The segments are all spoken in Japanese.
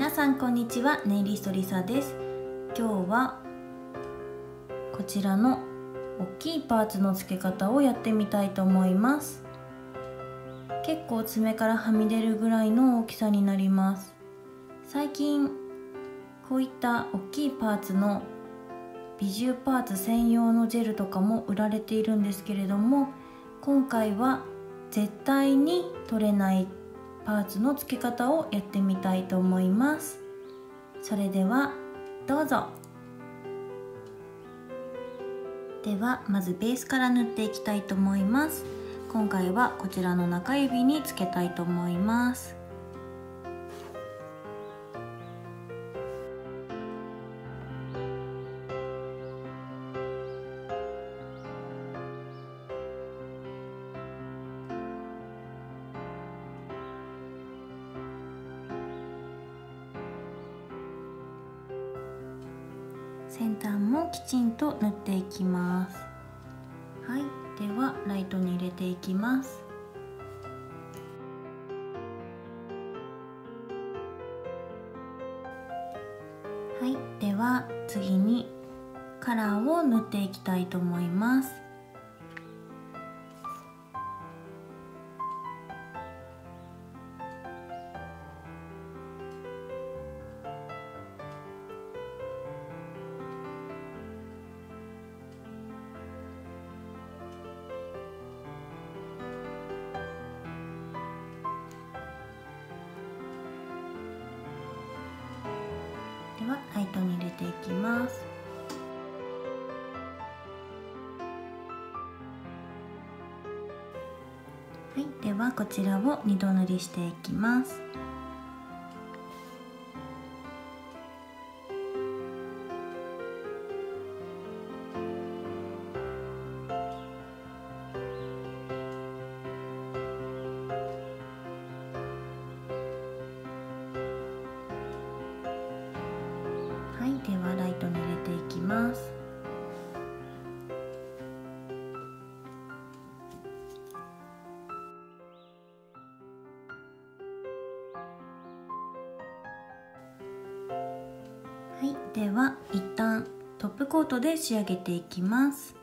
皆さんこんにちはネイリストリサです。今日はこちらの大きいパーツの付け方をやってみたいと思います。結構爪からはみ出るぐらいの大きさになります。最近こういった大きいパーツの美獣パーツ専用のジェルとかも売られているんですけれども今回は絶対に取れないパーツの付け方をやってみたいと思います。それではどうぞ。ではまずベースから塗っていきたいと思います。今回はこちらの中指につけたいと思います。先端もきちんと塗っていきます。はいではライトに入れていきます。はいでは次にカラーを塗っていきたいと思います。はライトに入れていきます。はいではこちらを二度塗りしていきます。ではライトに入れていきます。はいでは一旦トップコートで仕上げていきます。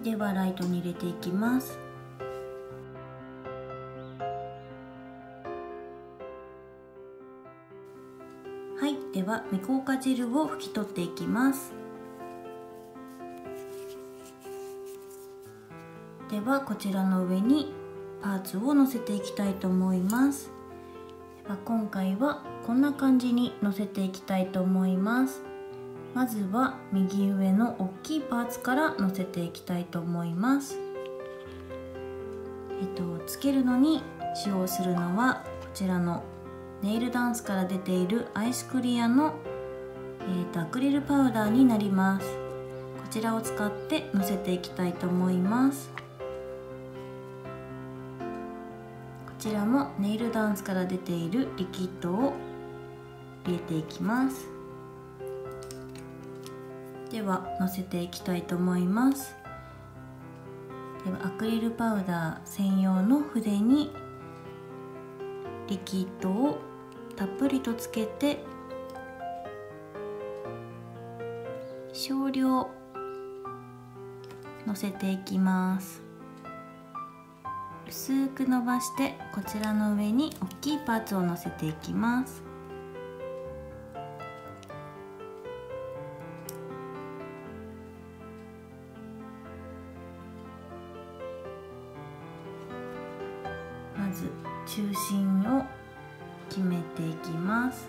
はい。ではライトに入れていきます。はい。では未硬化ジェルを拭き取っていきます。ではこちらの上にパーツを乗せていきたいと思います。では今回はこんな感じに乗せていきたいと思います。まずは右上の大きいパーツから乗せていきたいと思います。えっとつけるのに使用するのはこちらのネイルダンスから出ているアイスクリアの、えっとアクリルパウダーになります。こちらを使って乗せていきたいと思います。こちらもネイルダンスから出ているリキッドを入れていきます。ではのせていきたいと思います。ではアクリルパウダー専用の筆にリキッドをたっぷりとつけて少量のせていきます。薄く伸ばしてこちらの上に大きいパーツをのせていきます。ず中心を決めていきます。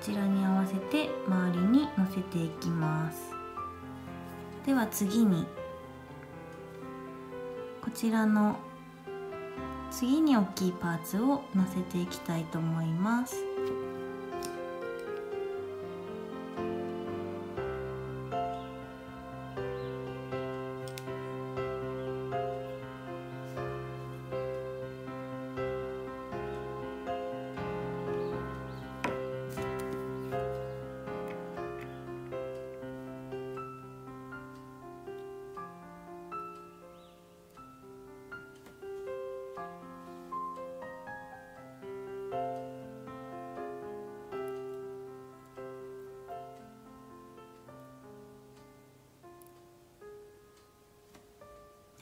こちらに合わせて周りにのせていきます。では次にこちらの次に大きいパーツをのせていきたいと思います。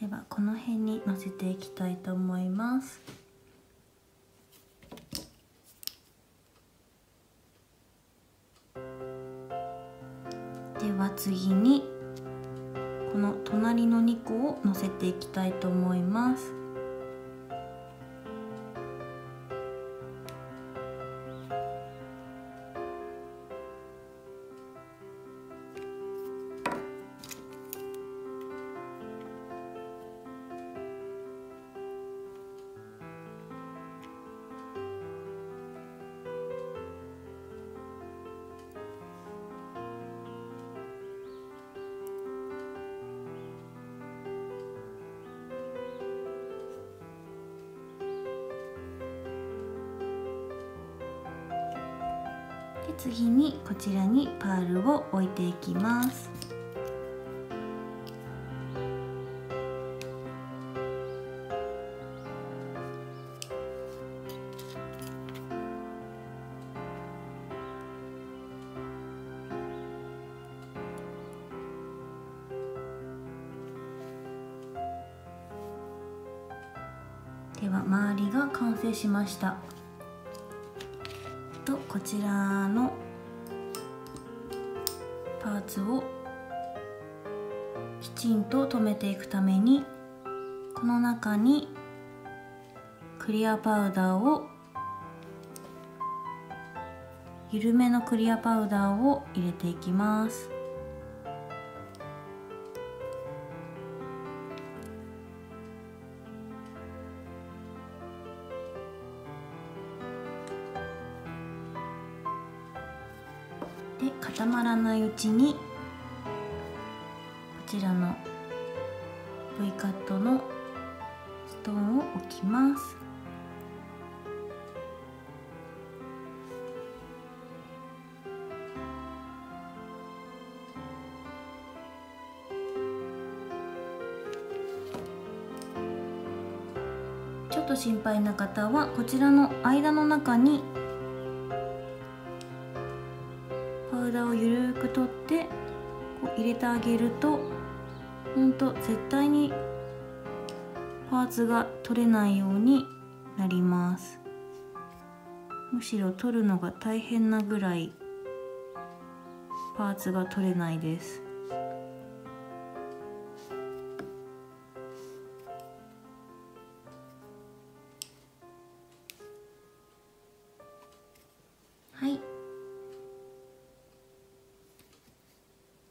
ではこの辺にのせていきたいと思います。では次にこの隣の2個をのせていきたいと思います。次にこちらにパールを置いていきます。では周りが完成しました。こちらのパーツをきちんと留めていくためにこの中にクリアパウダーを緩めのクリアパウダーを入れていきます。で固まらないうちにこちらの V カットのストーンを置きます。ちょっと心配な方はこちらの間の中にパウダーをゆるく取ってこう入れてあげるとほんと絶対にパーツが取れないようになります。むしろ取るのが大変なぐらいパーツが取れないです。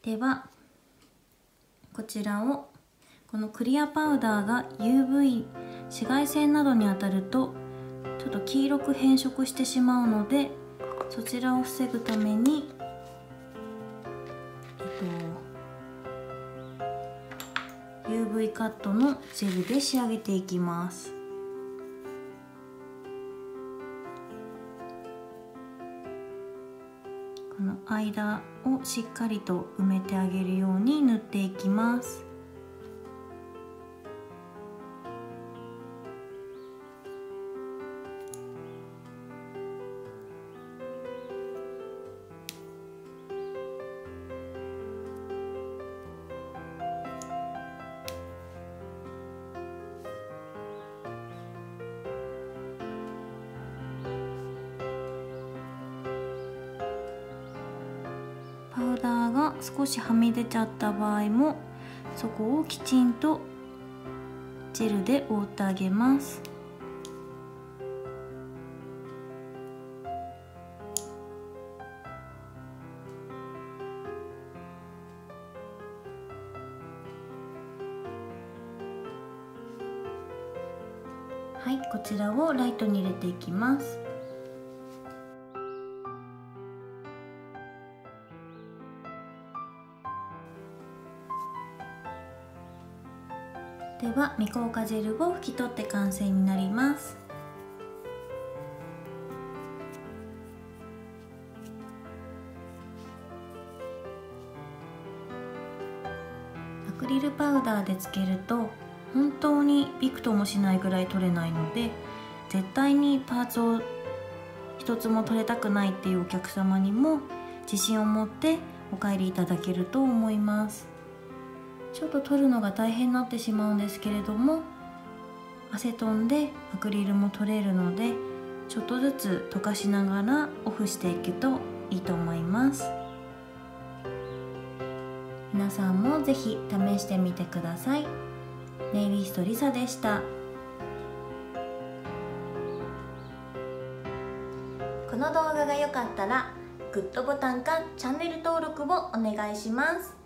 ではこちらをこのクリアパウダーが UV 紫外線などに当たるとちょっと黄色く変色してしまうのでそちらを防ぐためにえっと UV カットのジェルで仕上げていきます。間をしっかりと埋めてあげるように塗っていきます。少しはみ出ちゃった場合もそこをきちんとジェルで覆ってあげます。はいこちらをライトに入れていきます。では未硬化ジェルを拭き取って完成になります。アクリルパウダーでつけると本当にびくともしないぐらい取れないので絶対にパーツを一つも取れたくないっていうお客様にも自信を持ってお帰りいただけると思います。ちょっと取るのが大変になってしまうんですけれどもアセトンでアクリルも取れるのでちょっとずつ溶かしながらオフしていくといいと思います。皆さんもぜひ試してみてください。ネイリストリサでした。この動画が良かったらグッドボタンかチャンネル登録をお願いします。